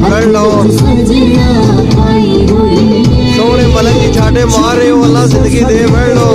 लंडौर सोने मलंग की छाटे मारे हो अल्लाह ज़िंदगी दे लंडौर लो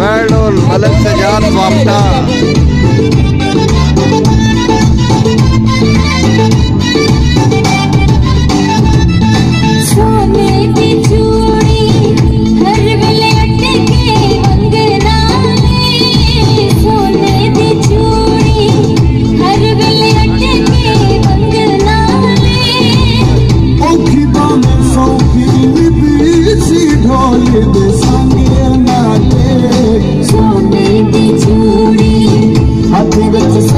वेल डॉन मलक सजाद वापटा